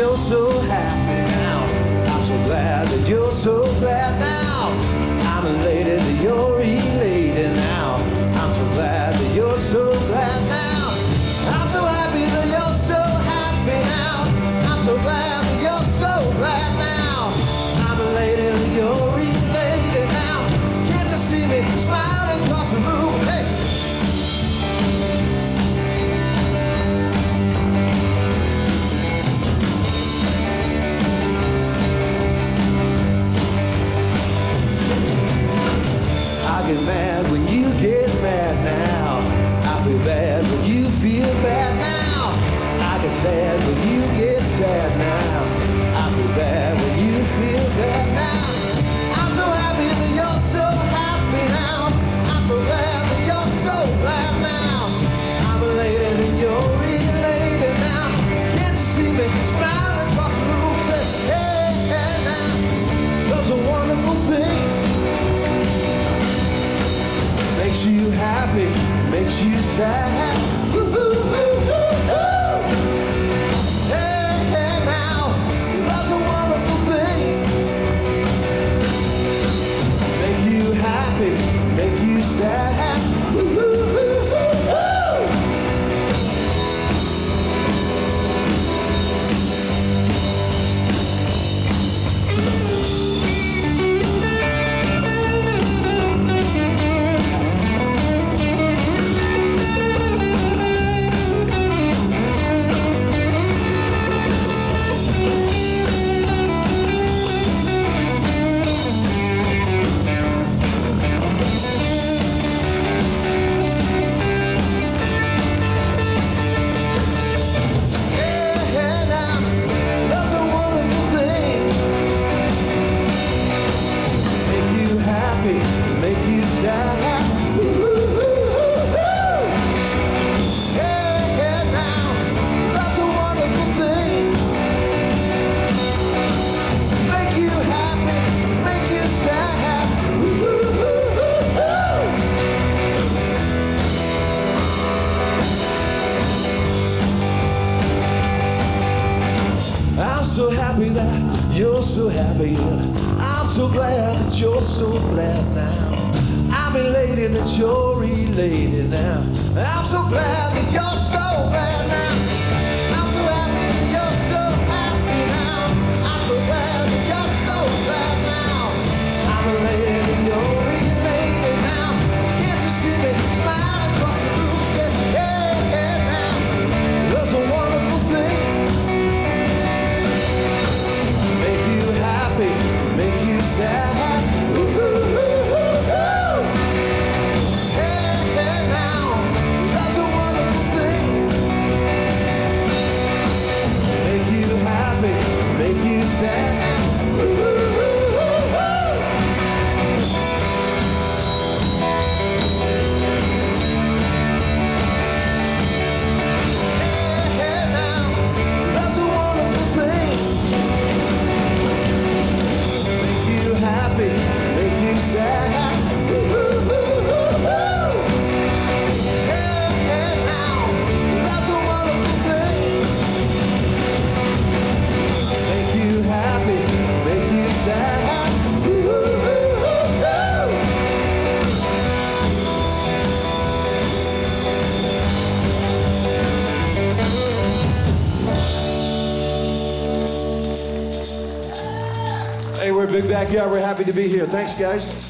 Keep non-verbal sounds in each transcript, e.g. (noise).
you're so happy now. I'm so glad that you're so glad now. Hey, we're Big Backyard. We're happy to be here. Thanks, guys.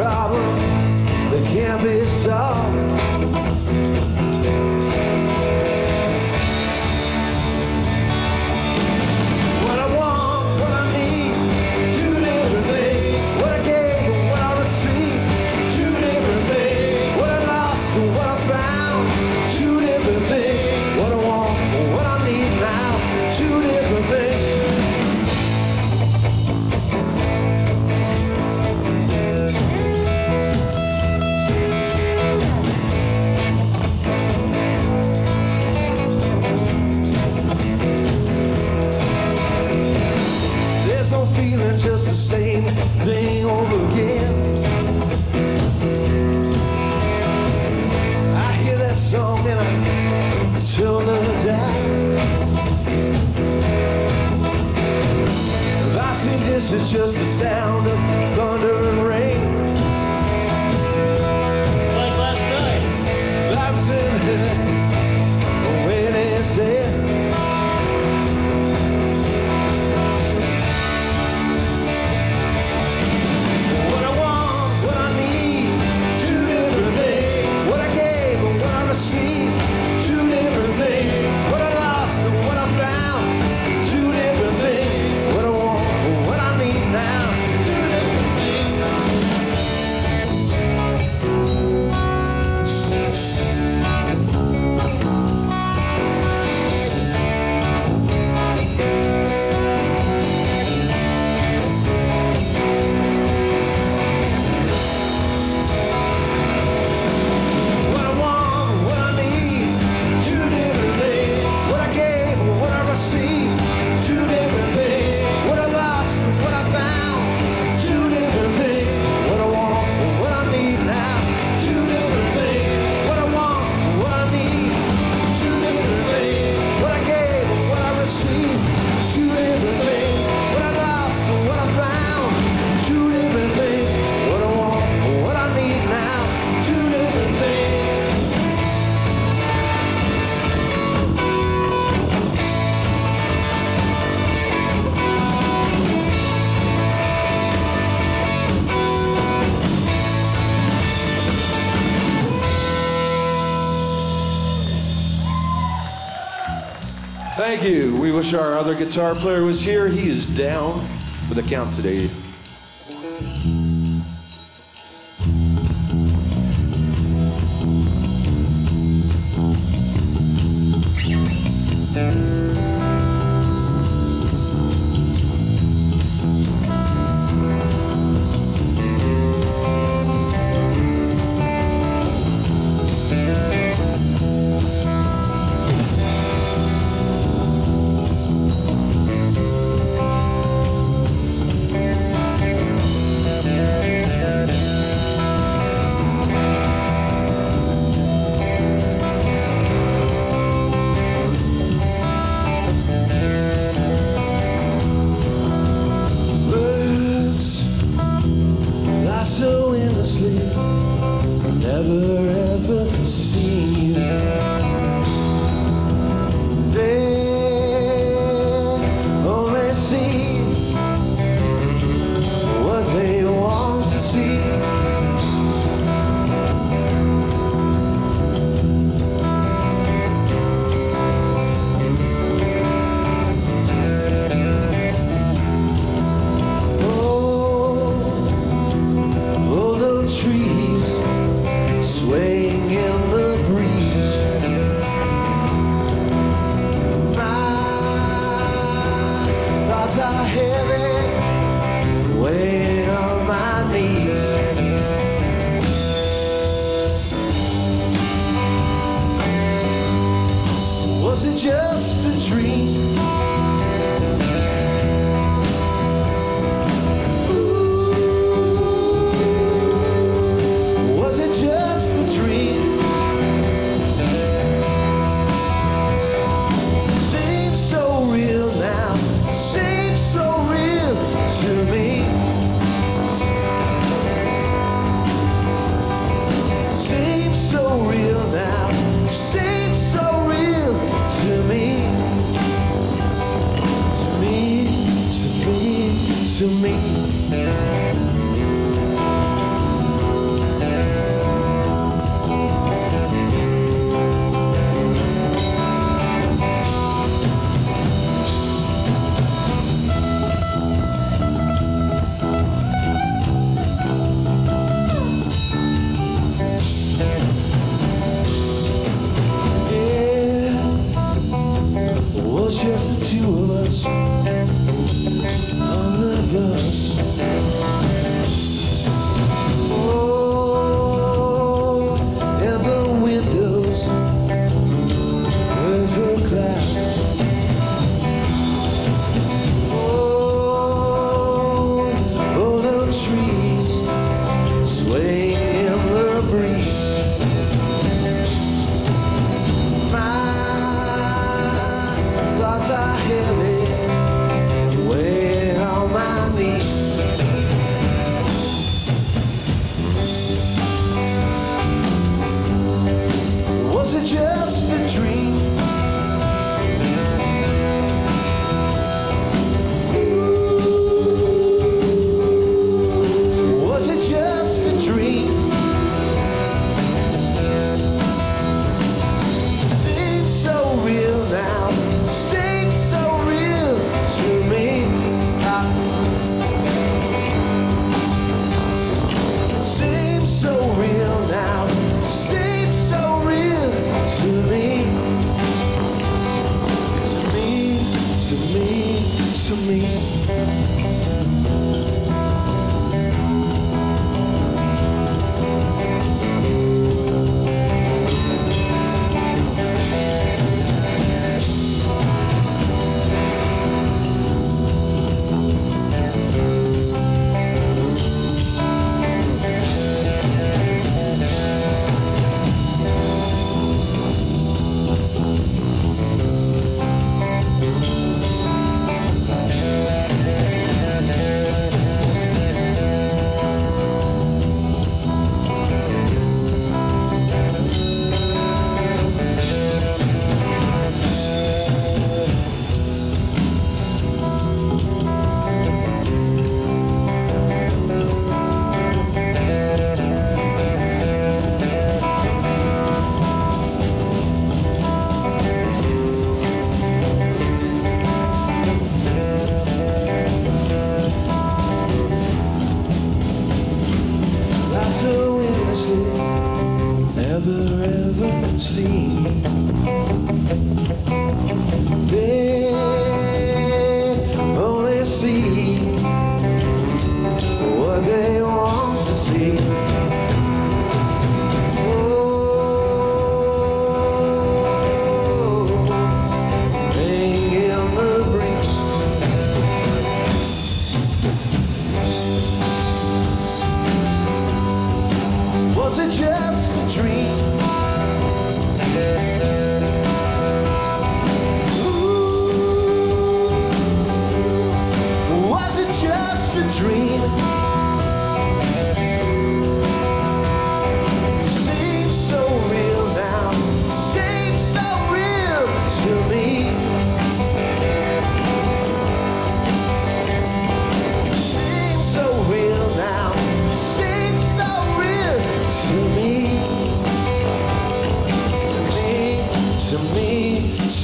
problem that can't be solved. wish our other guitar player was here. He is down for the count today. just a dream.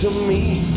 To me,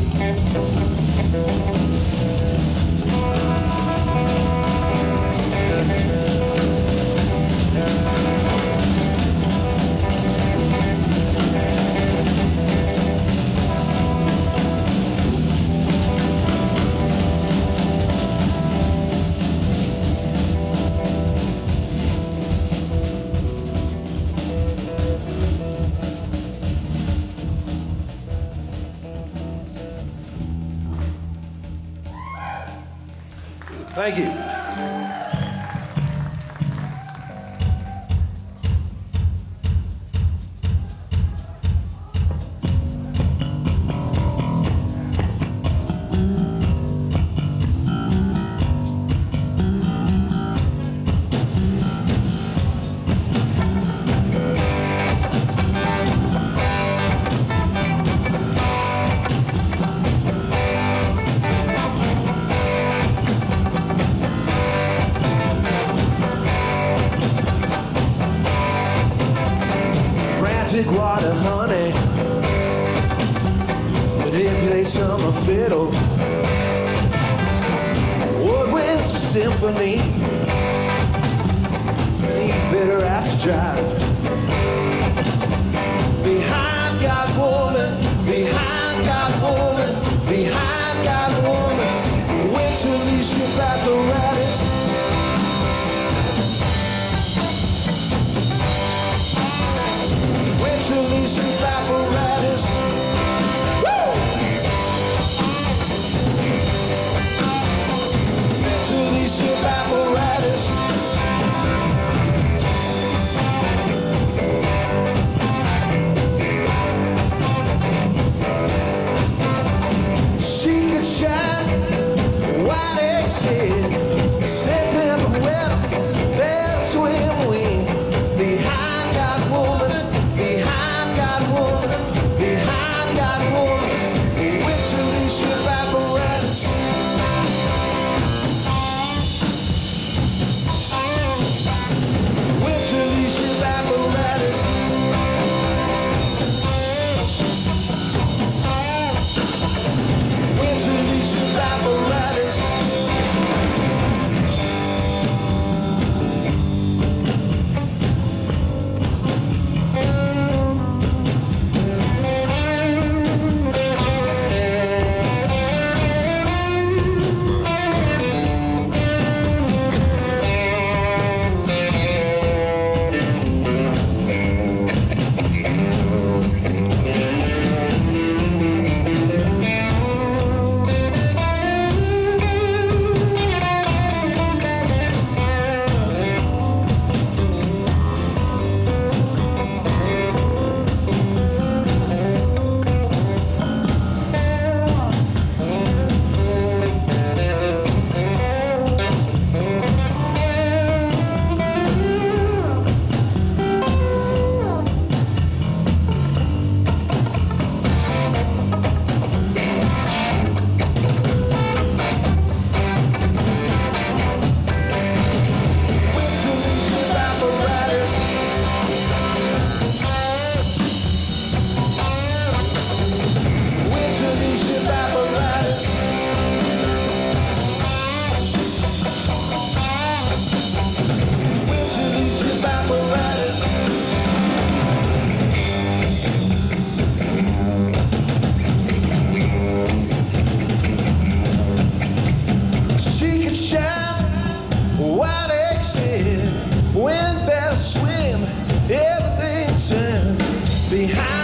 Behind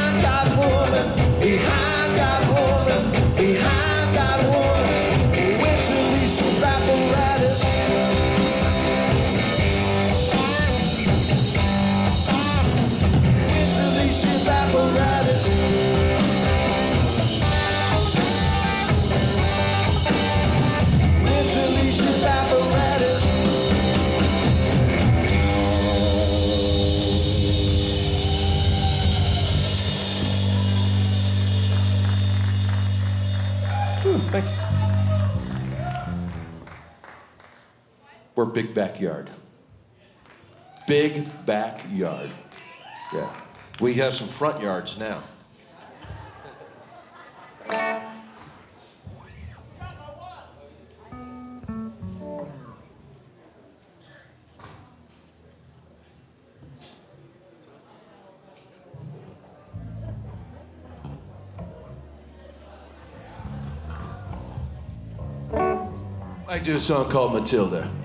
We're big backyard. Big backyard. Yeah. We have some front yards now. I do a song called Matilda.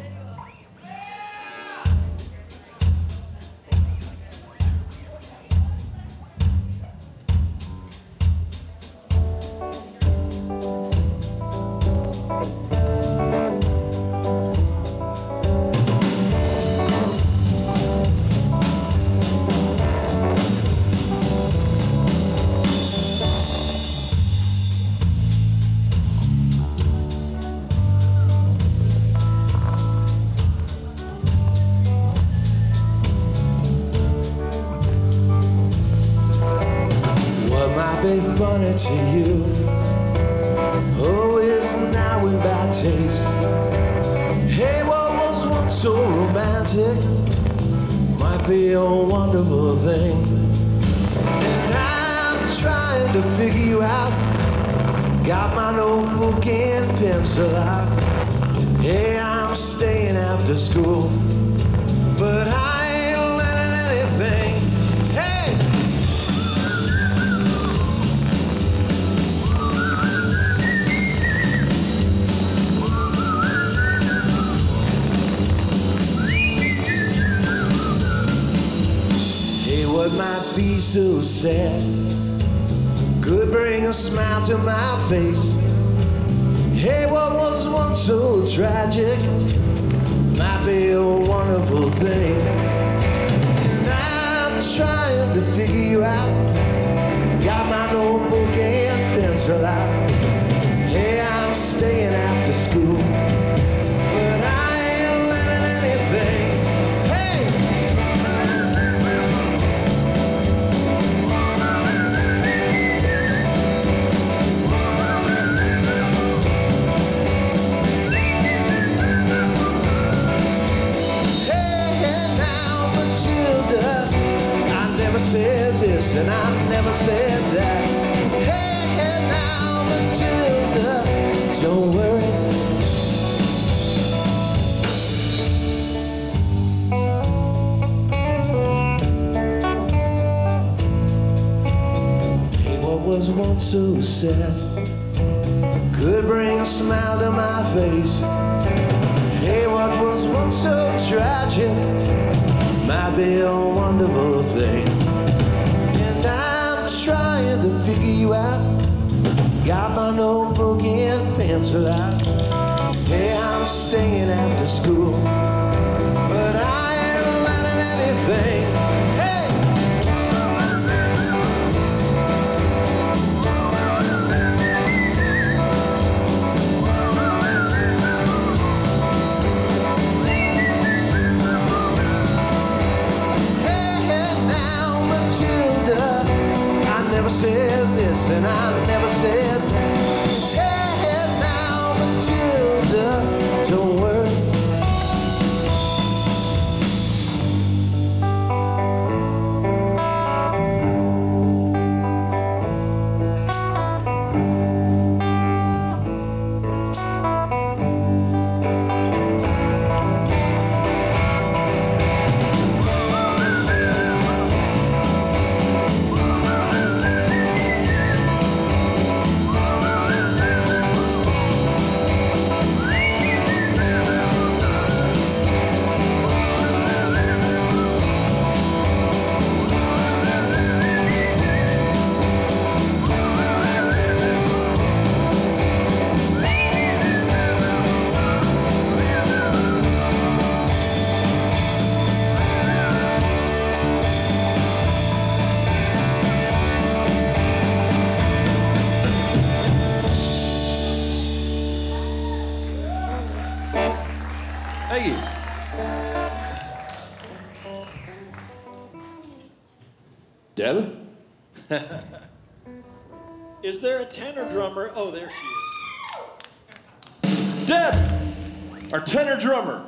After school, but I ain't learning anything. Hey! Hey, what might be so sad could bring a smile to my face. Hey, what was once so tragic might be a wonderful thing. And I'm trying to figure you out. Got my notebook and pencil out. Said this and I never said that. Hey, now, Matilda, don't worry. Hey, what was once so sad could bring a smile to my face. Hey, what was once so tragic might be a wonderful thing. Trying to figure you out. Got my notebook and pencil out. Hey, I'm staying after school. Said this and I never said Deb? (laughs) is there a tenor drummer? Oh, there she is. Deb, our tenor drummer.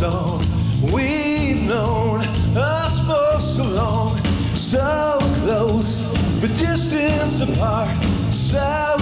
stone. We've known us for so long, so close, but distance apart, so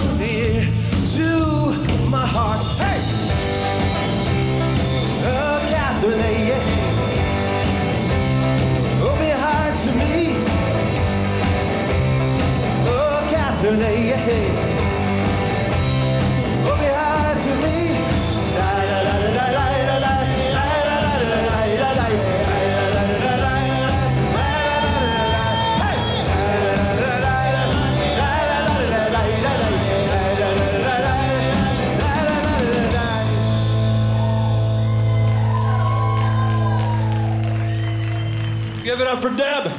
up for Deb.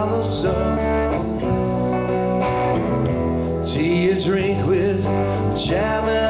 To follow some. Tea you drink with jam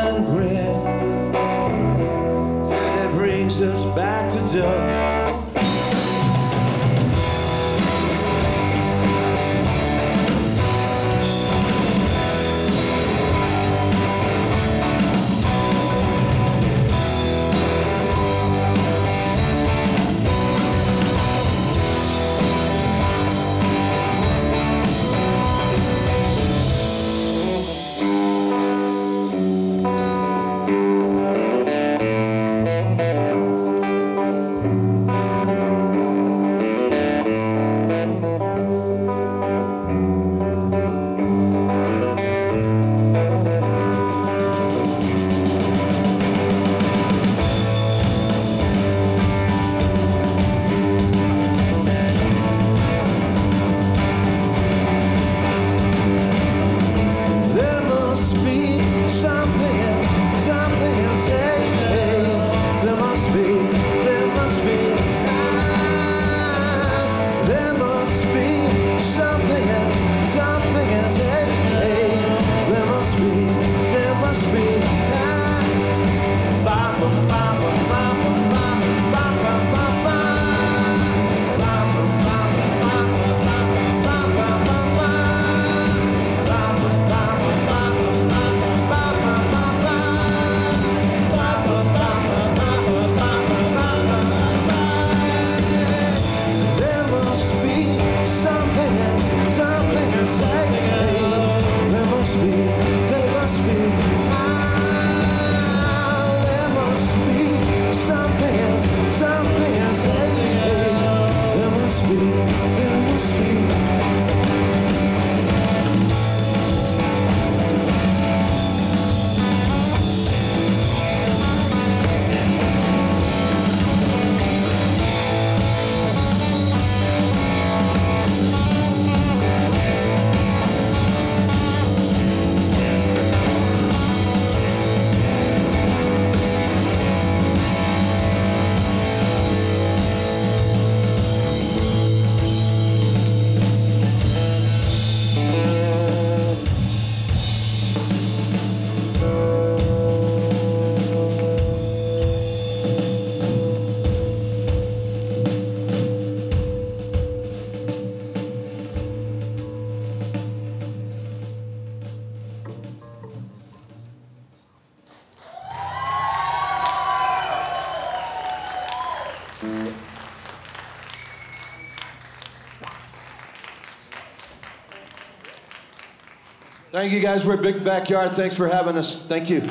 Thank you guys. We're a Big Back Yard. Thanks for having us. Thank you.